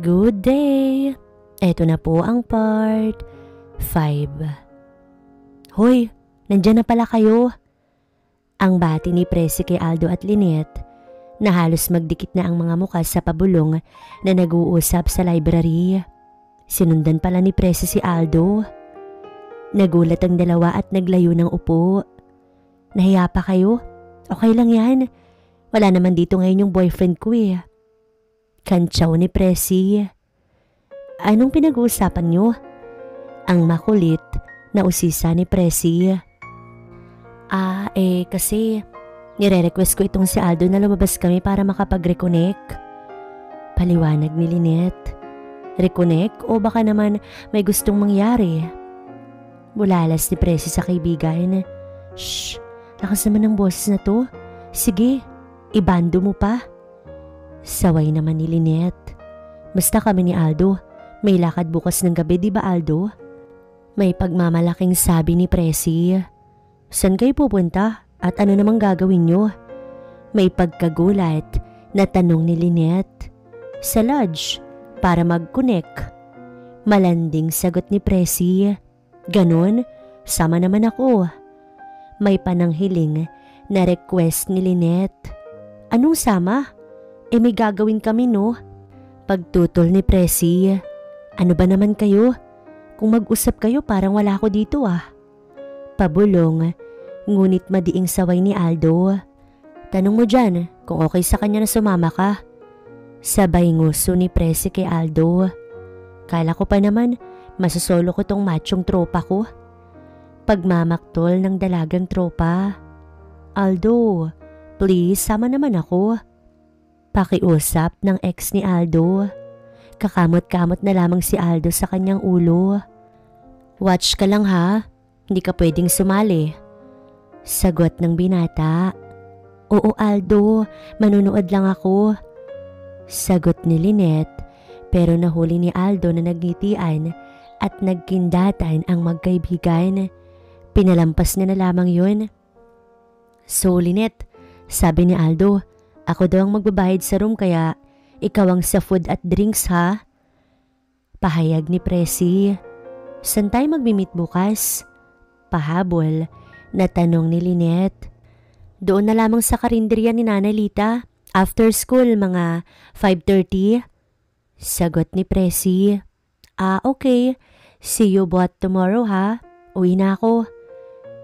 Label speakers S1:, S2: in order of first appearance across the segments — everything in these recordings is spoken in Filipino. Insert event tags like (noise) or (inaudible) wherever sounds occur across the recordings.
S1: Good day! Ito na po ang part 5. Hoy, nandyan na pala kayo. Ang bati ni Presi kay Aldo at Lynette na halos magdikit na ang mga mukha sa pabulong na nag-uusap sa library. Sinundan pala ni Presi si Aldo. Nagulat ang dalawa at naglayo ng upo. Nahiya pa kayo? Okay lang yan. Wala naman dito ngayon yung boyfriend ko eh. Kantsaw ni Presi. Anong pinag-uusapan nyo? Ang makulit na usisa ni Presi. Ah, eh kasi nire-request ko itong si Aldo na lumabas kami para makapag-reconnect. Paliwanag ni Lynette. Reconnect o baka naman may gustong mangyari? Bulalas ni Presi sa kaibigan. Shh, lakas naman ng boses na to. Sige, ibando mo pa. Saway naman ni Lynette. Basta kami ni Aldo, may lakad bukas ng gabi di ba Aldo? May pagmamalaking sabi ni Presi. San kayo pupunta at ano namang gagawin nyo? May pagkagulat na tanong ni Lynette. Sa lodge, para mag-connect. Malanding sagot ni Presi. Ganon, sama naman ako. May pananghiling na request ni Lynette. Anong sama? E may gagawin kami no? Pagtutol ni Presi. Ano ba naman kayo? Kung mag-usap kayo parang wala ako dito ah. Pabulong, ngunit madiing saway ni Aldo. Tanong mo dyan kung okay sa kanya na sumama ka. Sabay nguso ni Presi kay Aldo. Kala ko pa naman masasolo ko tong machong tropa ko. Pagmamaktol ng dalagang tropa. Aldo, please sama naman ako. Pakiusap ng ex ni Aldo. Kakamot-kamot na lamang si Aldo sa kanyang ulo. Watch ka lang ha, hindi ka pwedeng sumali. Sagot ng binata. Oo Aldo, manunood lang ako. Sagot ni Lynette pero nahuli ni Aldo na nagngitian at nagkindatan ang magkaibigan. Pinalampas niya na lamang yun. So Lynette, sabi ni Aldo, ako daw ang magbabayad sa room kaya ikaw ang sa food at drinks ha? Pahayag ni Presi. San tayo magmimit bukas? Pahabol na tanong ni Lynette. Doon na lamang sa karinderya ni Nana Lita. After school, mga 5.30. Sagot ni Presi. Ah, okay. See you both tomorrow ha. Uwi na ako.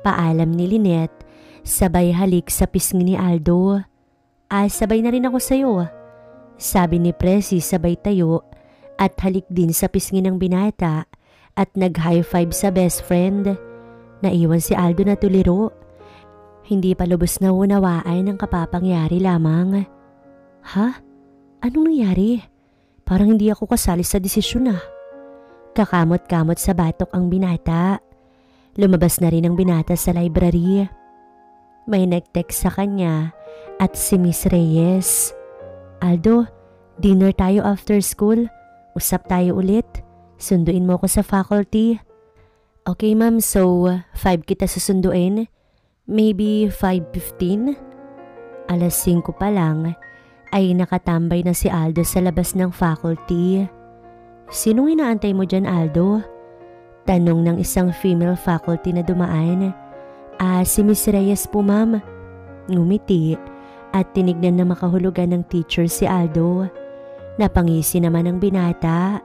S1: Paalam ni Lynette. Sabay halik sa pisngi ni Aldo. Ah, sabay na rin ako sa'yo. Sabi ni Presi sabay tayo at halik din sa pisngi ng binata at nag-high five sa best friend. Naiwan si Aldo na tuliro. Hindi pa lubos na unawaan ang kapapangyari lamang. Ha? Anong nangyari? Parang hindi ako kasali sa desisyon ah. Kakamot-kamot sa batok ang binata. Lumabas na rin ang binata sa library. May nag-text sa kanya at si Miss Reyes. Aldo, dinner tayo after school. Usap tayo ulit. Sunduin mo ko sa faculty. Okay ma'am, so 5 kita susunduin. Maybe 5.15? Alas 5 pa lang ay nakatambay na si Aldo sa labas ng faculty. Sinong inaantay mo dyan Aldo? Tanong ng isang female faculty na dumaan. Ah, si Miss Reyes po ma'am. Ngumiti at tinignan na makahulugan ng teacher si Aldo. Napangisi naman ang binata.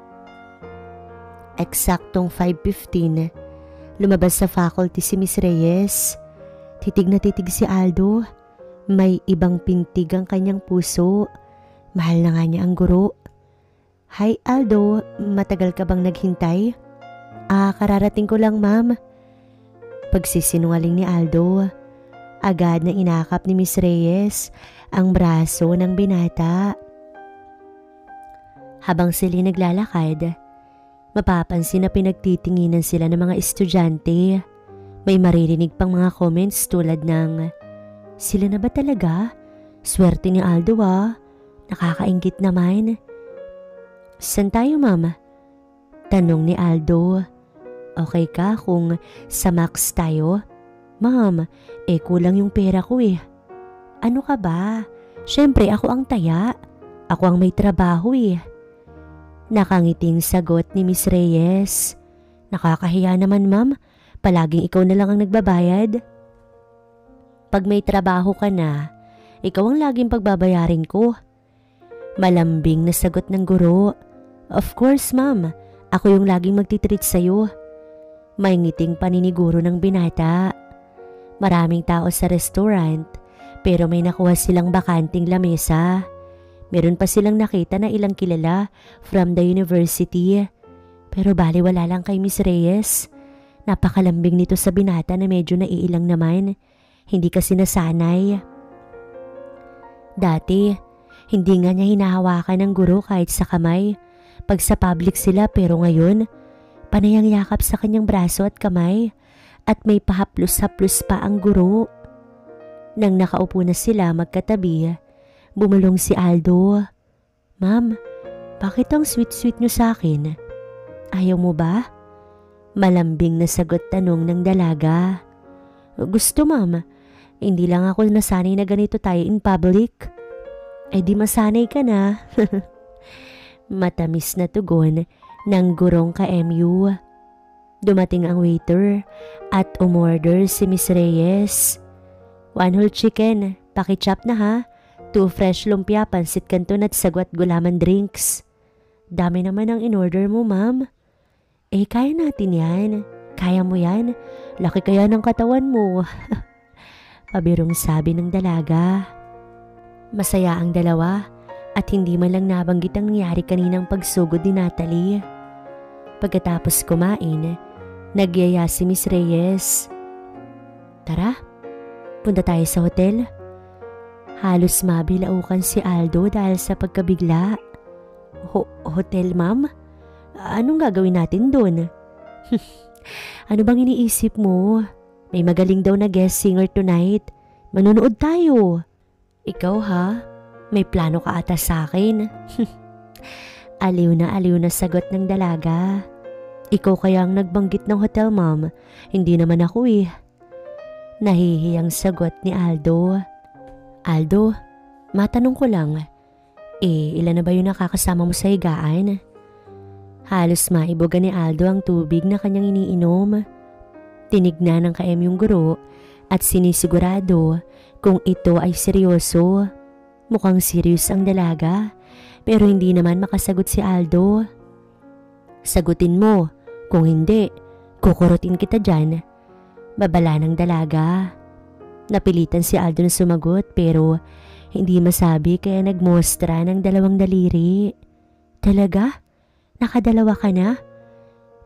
S1: Eksaktong 5.15, lumabas sa faculty si Miss Reyes. Titig na titig si Aldo. May ibang pintig ang kanyang puso. Mahal na nga niya ang guro. Hi Aldo, matagal ka bang naghintay? Ah, kararating ko lang ma'am. Pagsisinungaling ni Aldo. Agad na inakap ni Miss Reyes ang braso ng binata. Habang sila naglalakad, mapapansin na pinagtitinginan sila ng mga estudyante. May maririnig pang mga comments tulad ng, Sila na ba talaga? Swerte ni Aldo ah. Nakakaingit naman. San tayo mama? Tanong ni Aldo. Okay ka kung sa Max tayo? Ma'am, eh kulang yung pera ko eh. Ano ka ba? Siyempre ako ang taya. Ako ang may trabaho eh. Nakangiting sagot ni Miss Reyes. Nakakahiya naman ma'am, palaging ikaw na lang ang nagbabayad. Pag may trabaho ka na, ikaw ang laging pagbabayarin ko. Malambing na sagot ng guro. Of course ma'am, ako yung laging magtitreat sa'yo. May ngiting paniniguro ng binata. Maraming tao sa restaurant pero may nakuha silang bakanting lamesa. Meron pa silang nakita na ilang kilala from the university. Pero baliwala lang kay Miss Reyes. Napakalambing nito sa binata na medyo naiilang naman. Hindi kasi nasanay. Dati, hindi nga niya hinahawakan ng guro kahit sa kamay. Pag sa public sila pero ngayon, panayang yakap sa kanyang braso at kamay at may pahaplos-haplos pa ang guro. Nang nakaupo na sila magkatabi, Bumulong si Aldo. Ma'am, bakit ang sweet-sweet niyo sa akin? Ayaw mo ba? Malambing na sagot tanong ng dalaga. Gusto ma'am, hindi lang ako nasanay na ganito tayo in public. Eh di masanay ka na. (laughs) Matamis na tugon ng gurong ka-MU. Dumating ang waiter at umorder si Miss Reyes. One whole chicken, pakichop na ha. Two fresh lumpia, pansit kanton at sagwat gulaman drinks. Dami naman ang in-order mo, ma'am. Eh, kaya natin yan. Kaya mo yan. Laki kaya ng katawan mo. (laughs) Pabirong sabi ng dalaga. Masaya ang dalawa at hindi man lang nabanggit ang nangyari kaninang pagsugod ni Natalie. Pagkatapos kumain, nagyaya si Miss Reyes. Tara, punta tayo sa hotel. Halos mabilaukan si Aldo dahil sa pagkabigla. Ho hotel, ma'am? Anong gagawin natin doon? (laughs) ano bang iniisip mo? May magaling daw na guest singer tonight. Manunood tayo. Ikaw ha? May plano ka ata sa akin. (laughs) aliw na aliw na sagot ng dalaga. Ikaw kaya ang nagbanggit ng hotel, ma'am. Hindi naman ako eh. Nahihiyang sagot ni Aldo. Aldo, matanong ko lang, eh ilan na ba yung nakakasama mo sa higaan? Halos maiboga ni Aldo ang tubig na kanyang iniinom. Tinignan ng kaem yung guro at sinisigurado kung ito ay seryoso. Mukhang serious ang dalaga pero hindi naman makasagot si Aldo. Sagutin mo, kung hindi, kukurutin kita dyan. Babala ng dalaga. Napilitan si Aldo na sumagot pero hindi masabi kaya nagmostra ng dalawang daliri. Talaga? Nakadalawa ka na?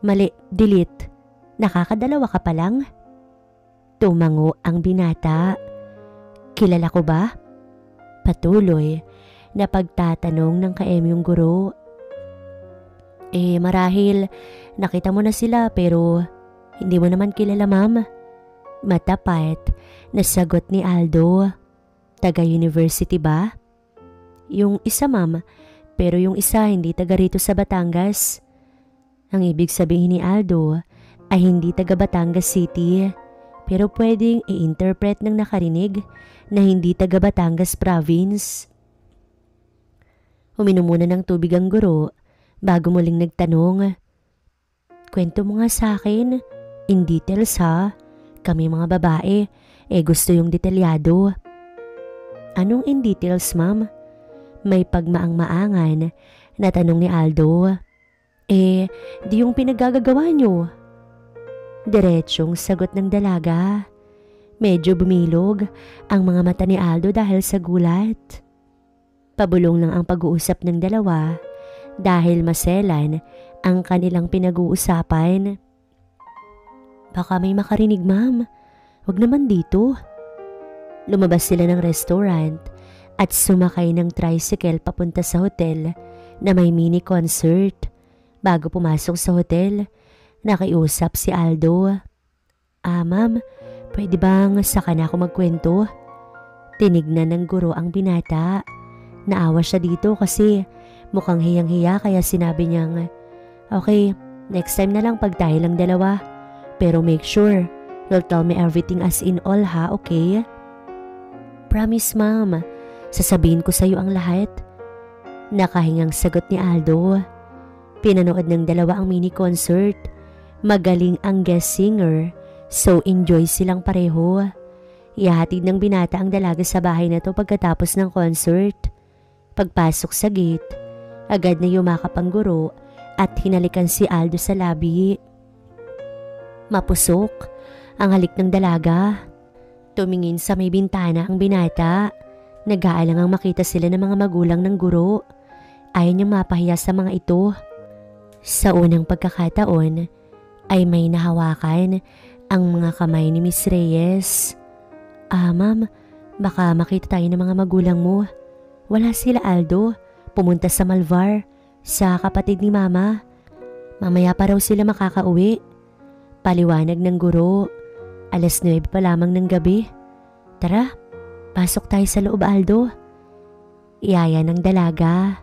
S1: Mali, delete. Nakakadalawa ka pa lang? Tumango ang binata. Kilala ko ba? Patuloy na pagtatanong ng kaemyong guro. Eh marahil nakita mo na sila pero hindi mo naman kilala ma'am. Matapat na sagot ni Aldo. Taga-university ba? Yung isa ma'am, pero yung isa hindi taga rito sa Batangas. Ang ibig sabihin ni Aldo ay hindi taga Batangas City, pero pwedeng i-interpret ng nakarinig na hindi taga Batangas Province. Uminom muna ng tubig ang guro bago muling nagtanong. Kwento mo nga sa akin, in details ha. Kami mga babae, eh gusto yung detalyado. Anong in details, ma'am? May pagmaang-maangan na tanong ni Aldo. Eh, di yung pinagagagawa nyo. Diretsyong sagot ng dalaga. Medyo bumilog ang mga mata ni Aldo dahil sa gulat. Pabulong lang ang pag-uusap ng dalawa dahil maselan ang kanilang pinag-uusapan. Baka may makarinig ma'am. Huwag naman dito. Lumabas sila ng restaurant at sumakay ng tricycle papunta sa hotel na may mini concert. Bago pumasok sa hotel, nakiusap si Aldo. Ah ma'am, pwede bang saka na ako magkwento? Tinignan ng guro ang binata. Naawa siya dito kasi mukhang hiyang-hiya kaya sinabi niyang, Okay, next time na lang pag tayo lang dalawa. Pero make sure, you'll tell me everything as in all ha, okay? Promise ma'am, sasabihin ko sa'yo ang lahat. Nakahingang sagot ni Aldo. Pinanood ng dalawa ang mini concert. Magaling ang guest singer, so enjoy silang pareho. Ihahatid ng binata ang dalaga sa bahay na to pagkatapos ng concert. Pagpasok sa gate, agad na yumakap ang guro at hinalikan si Aldo sa labi. Mapusok ang halik ng dalaga. Tumingin sa may bintana ang binata. Nag-aalang ang makita sila ng mga magulang ng guro. Ayaw niyang mapahiya sa mga ito. Sa unang pagkakataon ay may nahawakan ang mga kamay ni Miss Reyes. Ah ma'am, baka makita tayo ng mga magulang mo. Wala sila Aldo. Pumunta sa Malvar, sa kapatid ni mama. Mamaya pa raw sila makakauwi. Paliwanag ng guro. Alas 9 pa lamang ng gabi. Tara, pasok tayo sa loob Aldo. Iyaya ng dalaga.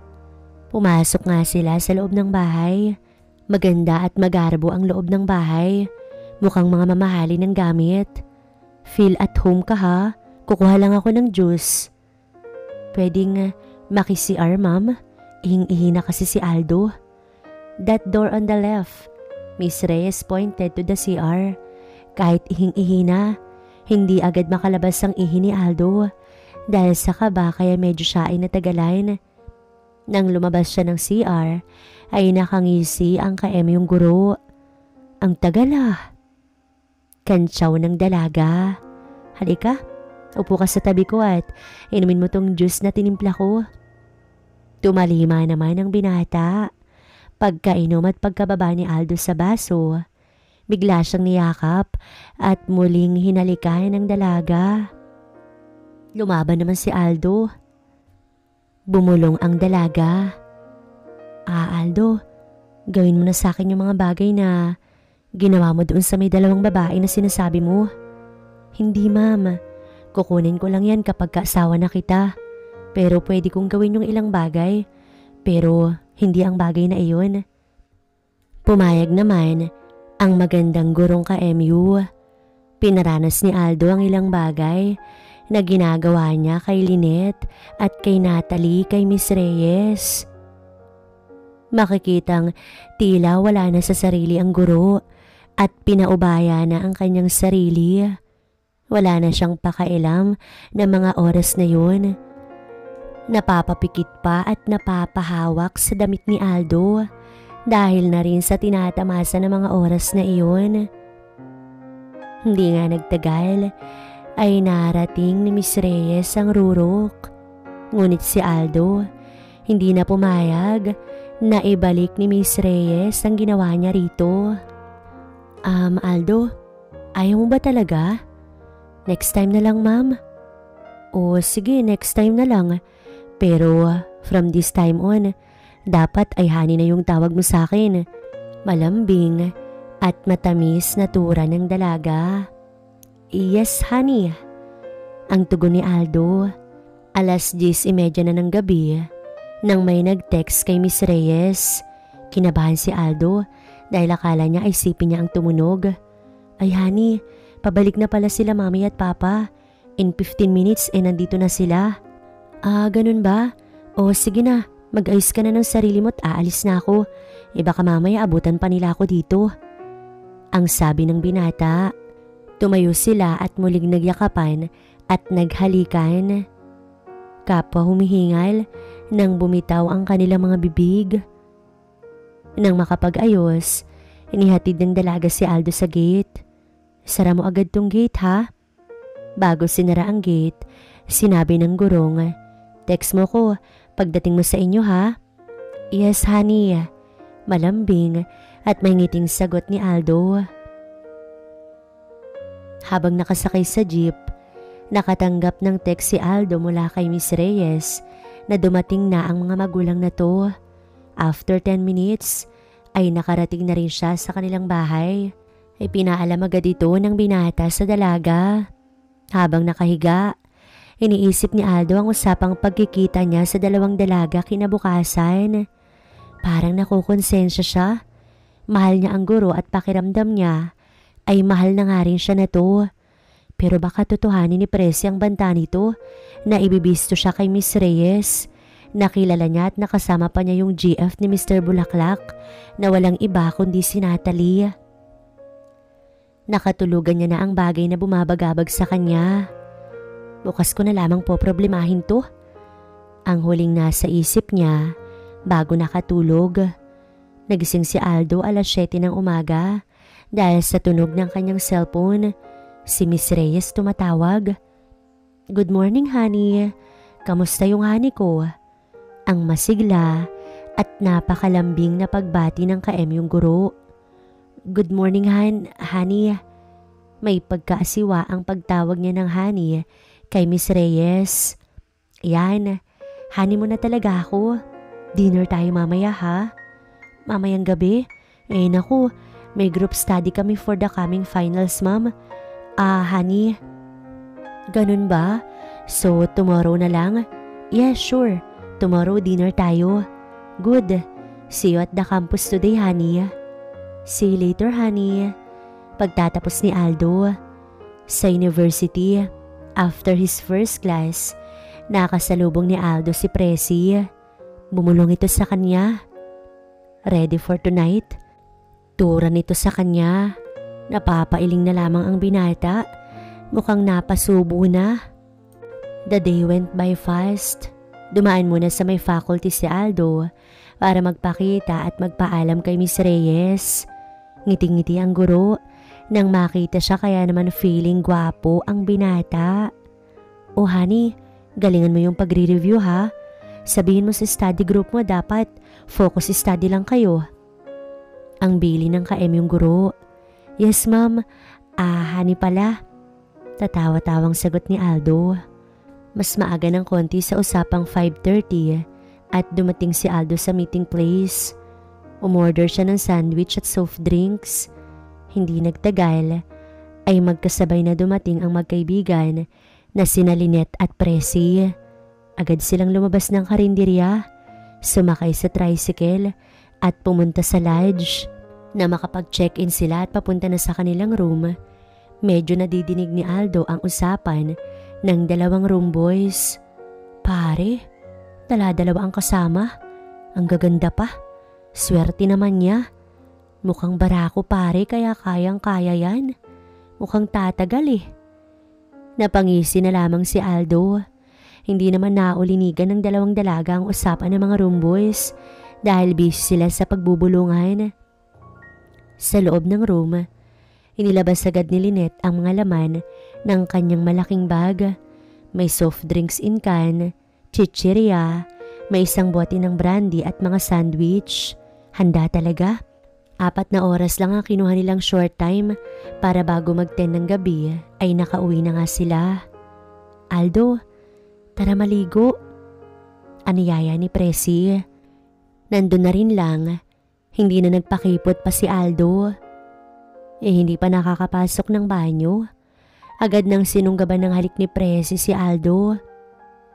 S1: Pumasok nga sila sa loob ng bahay. Maganda at magarbo ang loob ng bahay. Mukhang mga mamahali ng gamit. Feel at home ka ha. Kukuha lang ako ng juice. Pwedeng maki-CR ma'am. Ihing-ihi na kasi si Aldo. That door on the left. Miss Reyes pointed to the CR. Kahit ihing-ihi na, hindi agad makalabas ang ihi ni Aldo dahil sa kaba kaya medyo siya ay natagalan. Nang lumabas siya ng CR, ay nakangisi ang kaem yung guro. Ang tagal ah. Kantsaw ng dalaga. Halika, upo ka sa tabi ko at inumin mo tong juice na tinimpla ko. Tumalima naman ang binata. Pagkainom at pagkababa ni Aldo sa baso, Bigla siyang niyakap at muling hinalikan ng dalaga. Lumaban naman si Aldo. Bumulong ang dalaga. Ah, Aldo, gawin mo na sa akin yung mga bagay na ginawa mo doon sa may dalawang babae na sinasabi mo. Hindi, ma'am. Kukunin ko lang yan kapag kaasawa na kita. Pero pwede kong gawin yung ilang bagay. Pero hindi ang bagay na iyon. Pumayag naman ang magandang gurong ka-MU. Pinaranas ni Aldo ang ilang bagay na ginagawa niya kay Lynette at kay Natalie kay Miss Reyes. Makikitang tila wala na sa sarili ang guro at pinaubaya na ang kanyang sarili. Wala na siyang pakailam na mga oras na yun. Napapapikit pa at napapahawak sa damit ni Aldo dahil na rin sa tinatamasa ng mga oras na iyon. Hindi nga nagtagal ay narating ni Miss Reyes ang rurok. Ngunit si Aldo hindi na pumayag na ibalik ni Miss Reyes ang ginawa niya rito. Um, Aldo, ayaw mo ba talaga? Next time na lang, ma'am. O sige, next time na lang. Pero from this time on, dapat ay honey na yung tawag mo sa akin. Malambing at matamis na tura ng dalaga. Yes, honey. Ang tugon ni Aldo. Alas 10.30 na ng gabi nang may nag-text kay Miss Reyes. Kinabahan si Aldo dahil akala niya ay sipin niya ang tumunog. Ay honey, pabalik na pala sila mami at papa. In 15 minutes eh nandito na sila. Ah, ganun ba? O sige na, Mag-ayos ka na ng sarili mo at aalis na ako. E baka mamaya abutan pa nila ako dito. Ang sabi ng binata. Tumayo sila at muling nagyakapan at naghalikan. Kapwa humihingal nang bumitaw ang kanilang mga bibig. Nang makapag-ayos, inihatid ng dalaga si Aldo sa gate. Sara mo agad tong gate ha? Bago sinara ang gate, sinabi ng gurong, Text mo ko pagdating mo sa inyo ha? Yes honey, malambing at may ngiting sagot ni Aldo. Habang nakasakay sa jeep, nakatanggap ng text si Aldo mula kay Miss Reyes na dumating na ang mga magulang na to. After 10 minutes, ay nakarating na rin siya sa kanilang bahay. Ay pinaalam agad ito ng binata sa dalaga. Habang nakahiga, Iniisip ni Aldo ang usapang pagkikita niya sa dalawang dalaga kinabukasan. Parang nakukonsensya siya. Mahal niya ang guro at pakiramdam niya ay mahal na nga rin siya na to. Pero baka totohanin ni Presi ang banta nito na ibibisto siya kay Miss Reyes Nakilala niya at nakasama pa niya yung GF ni Mr. Bulaklak na walang iba kundi si Natalie. Nakatulugan niya na ang bagay na bumabagabag sa kanya. Bukas ko na lamang po problemahin to. Ang huling nasa isip niya bago nakatulog. Nagising si Aldo alas 7 ng umaga dahil sa tunog ng kanyang cellphone. Si Miss Reyes tumatawag. Good morning honey. Kamusta yung honey ko? ang masigla at napakalambing na pagbati ng ka yung guro. Good morning, Han, honey. May pagkaasiwa ang pagtawag niya ng honey kay Miss Reyes. Yan, honey mo na talaga ako. Dinner tayo mamaya ha? Mamayang gabi? Eh naku, may group study kami for the coming finals, ma'am. Ah, uh, honey. Ganun ba? So, tomorrow na lang? Yes, sure. Tomorrow dinner tayo. Good. See you at the campus today, honey. See you later, honey. Pagtatapos ni Aldo sa university, after his first class, nakasalubong ni Aldo si Presi. Bumulong ito sa kanya. Ready for tonight? Tura nito sa kanya. Napapailing na lamang ang binata. Mukhang napasubo na. The day went by fast. Dumaan muna sa may faculty si Aldo para magpakita at magpaalam kay Miss Reyes. Ngiting-ngiti ang guro nang makita siya kaya naman feeling gwapo ang binata. Oh honey, galingan mo yung pagre-review ha. Sabihin mo sa study group mo dapat focus study lang kayo. Ang bili ng ka-M yung guro. Yes ma'am, ah honey pala. Tatawa-tawang sagot ni Aldo. Mas maaga ng konti sa usapang 5.30 at dumating si Aldo sa meeting place. Umorder siya ng sandwich at soft drinks. Hindi nagtagal ay magkasabay na dumating ang magkaibigan na sina Lynette at Presi. Agad silang lumabas ng karinderya, sumakay sa tricycle at pumunta sa lodge. Na makapag-check-in sila at papunta na sa kanilang room, medyo nadidinig ni Aldo ang usapan ng dalawang room boys. Pare, dala-dalawa ang kasama. Ang gaganda pa. Swerte naman niya. Mukhang barako pare kaya kayang-kaya yan. Mukhang tatagal eh. Napangisi na lamang si Aldo. Hindi naman naulinigan ng dalawang dalaga ang usapan ng mga room boys dahil busy sila sa pagbubulungan. Sa loob ng room, Inilabas agad ni Lynette ang mga laman ng kanyang malaking bag. May soft drinks in can, chichirya, may isang bote ng brandy at mga sandwich. Handa talaga. Apat na oras lang ang kinuha nilang short time para bago mag-10 ng gabi ay nakauwi na nga sila. Aldo, tara maligo. Aniyaya ni Presi. Nandun na rin lang. Hindi na nagpakipot pa si Aldo eh hindi pa nakakapasok ng banyo. Agad nang sinunggaban ng halik ni Presi si Aldo.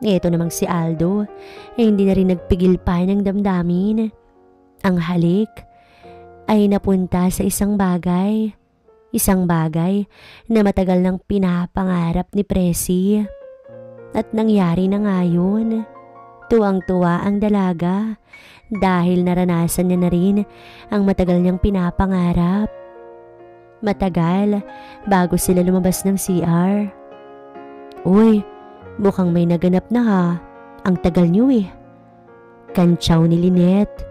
S1: Ito namang si Aldo, eh hindi na rin nagpigil pa ng damdamin. Ang halik ay napunta sa isang bagay. Isang bagay na matagal nang pinapangarap ni Presi. At nangyari na ngayon. Tuwang-tuwa ang dalaga dahil naranasan niya na rin ang matagal niyang pinapangarap. Matagal bago sila lumabas ng CR. Uy, mukhang may naganap na ha. Ang tagal niyo eh. Kantsaw ni Lynette.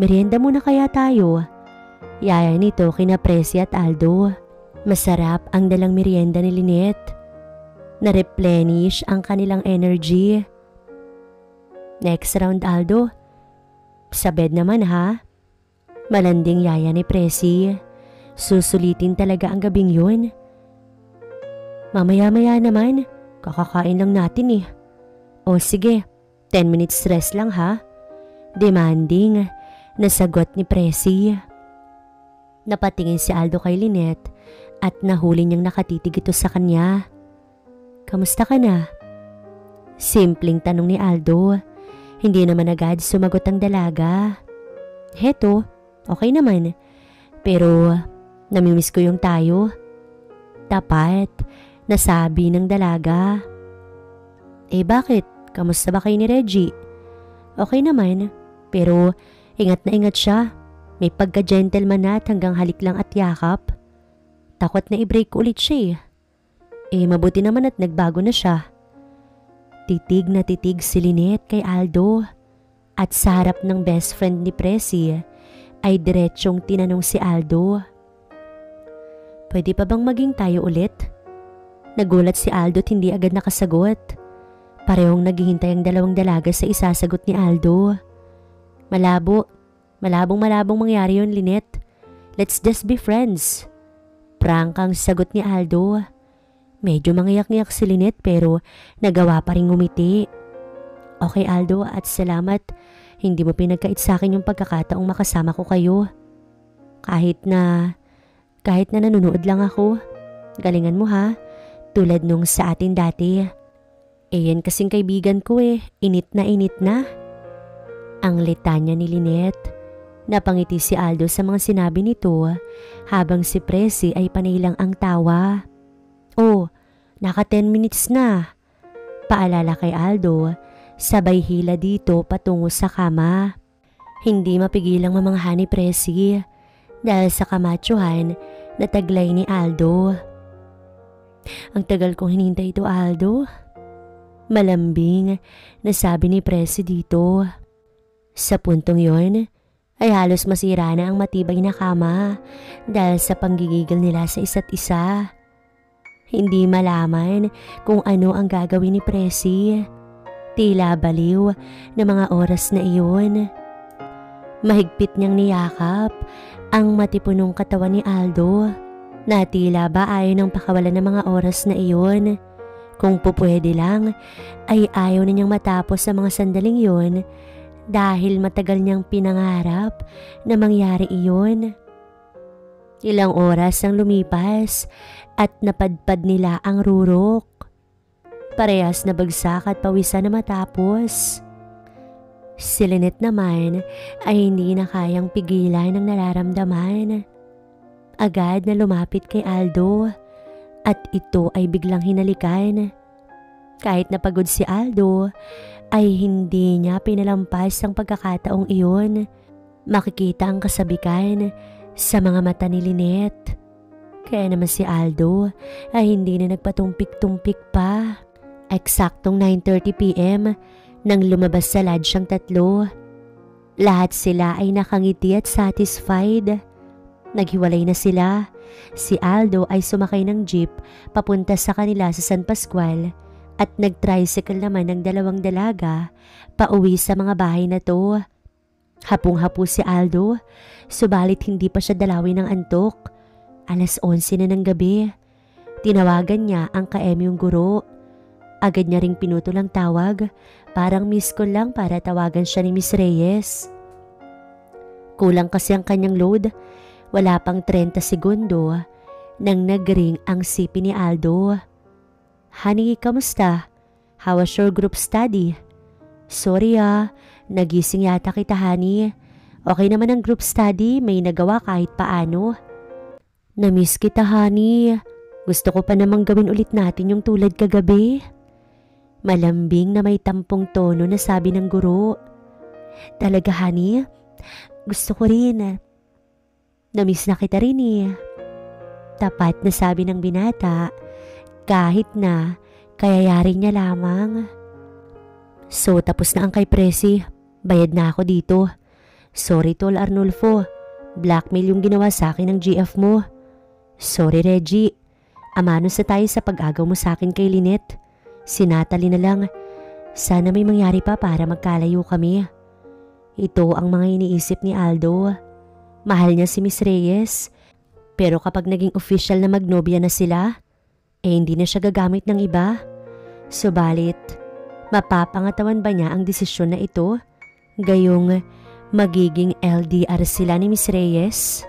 S1: Merienda muna kaya tayo. Yaya nito kina Presi at Aldo. Masarap ang dalang merienda ni Lynette. Na-replenish ang kanilang energy. Next round Aldo. Sa bed naman ha. Malanding yaya ni Presi. Susulitin talaga ang gabing yun. Mamaya-maya naman, kakakain lang natin eh. O sige, 10 minutes stress lang ha. Demanding, nasagot ni Presi. Napatingin si Aldo kay Lynette at nahuli niyang nakatitig ito sa kanya. Kamusta ka na? Simpleng tanong ni Aldo. Hindi naman agad sumagot ang dalaga. Heto, okay naman. Pero Namimiss ko yung tayo. Tapat, nasabi ng dalaga. Eh bakit? Kamusta ba kayo ni Reggie? Okay naman, pero ingat na ingat siya. May pagka-gentleman na at hanggang halik lang at yakap. Takot na i-break ulit siya eh. Eh mabuti naman at nagbago na siya. Titig na titig si Lynette kay Aldo at sa harap ng best friend ni Presi ay diretsyong tinanong si Aldo. Pwede pa bang maging tayo ulit? Nagulat si Aldo at hindi agad nakasagot. Parehong naghihintay ang dalawang dalaga sa isasagot ni Aldo. Malabo. Malabong malabong mangyari yun, Lynette. Let's just be friends. Prank ang sagot ni Aldo. Medyo mangiyak-ngiyak si Lynette pero nagawa pa rin ngumiti. Okay Aldo at salamat. Hindi mo pinagkait sa akin yung pagkakataong makasama ko kayo. Kahit na, kahit na nanonood lang ako. Galingan mo ha, tulad nung sa atin dati. Eh yan kasing kaibigan ko eh, init na init na. Ang litanya ni Lynette. Napangiti si Aldo sa mga sinabi nito habang si Presi ay panay lang ang tawa. Oh, naka 10 minutes na. Paalala kay Aldo, sabay hila dito patungo sa kama. Hindi mapigilang mamangha ni Presi dahil sa kamachuhan na taglay ni Aldo. Ang tagal kong hinintay ito Aldo. Malambing na sabi ni Presi dito. Sa puntong yon, ay halos masira na ang matibay na kama dahil sa panggigigil nila sa isa't isa. Hindi malaman kung ano ang gagawin ni Presi. Tila baliw na mga oras na iyon. Mahigpit niyang niyakap ang matipunong katawan ni Aldo na tila ba ayaw ng pakawalan ng mga oras na iyon. Kung pupwede lang ay ayaw na niyang matapos sa mga sandaling iyon dahil matagal niyang pinangarap na mangyari iyon. Ilang oras ang lumipas at napadpad nila ang rurok. Parehas na bagsak at pawisan na matapos. Si Lynette naman ay hindi na kayang pigilan ng nararamdaman. Agad na lumapit kay Aldo at ito ay biglang hinalikan. Kahit napagod si Aldo, ay hindi niya pinalampas ang pagkakataong iyon. Makikita ang kasabikan sa mga mata ni Lynette. Kaya naman si Aldo ay hindi na nagpatumpik-tumpik pa. Eksaktong 9.30pm nang lumabas sa lodge ang tatlo. Lahat sila ay nakangiti at satisfied. Naghiwalay na sila. Si Aldo ay sumakay ng jeep papunta sa kanila sa San Pascual at nag-tricycle naman ng dalawang dalaga pauwi sa mga bahay na to. Hapong-hapo si Aldo, subalit hindi pa siya dalawin ng antok. Alas 11 na ng gabi. Tinawagan niya ang ka-M guro. Agad niya ring pinutol ang tawag, parang miss call lang para tawagan siya ni Miss Reyes. Kulang kasi ang kanyang load, wala pang 30 segundo nang nagring ang sipi ni Aldo. Honey, kamusta? How was your group study? Sorry ah, nagising yata kita honey. Okay naman ang group study, may nagawa kahit paano. Namiss kita honey. Gusto ko pa namang gawin ulit natin yung tulad kagabi. Malambing na may tampong tono na sabi ng guro. Talaga honey, gusto ko rin. Namiss na kita rin eh. Tapat na sabi ng binata kahit na kayayari niya lamang. So tapos na ang kay Presi, bayad na ako dito. Sorry tol Arnulfo, blackmail yung ginawa sa akin ng GF mo. Sorry Reggie, amano sa tayo sa pag-agaw mo sa akin kay Lynette. Sinatali na lang, sana may mangyari pa para magkalayo kami. Ito ang mga iniisip ni Aldo. Mahal niya si Miss Reyes, pero kapag naging official na magnobya na sila, eh hindi na siya gagamit ng iba. Subalit, mapapangatawan ba niya ang desisyon na ito? Gayong magiging LDR sila ni Miss Reyes?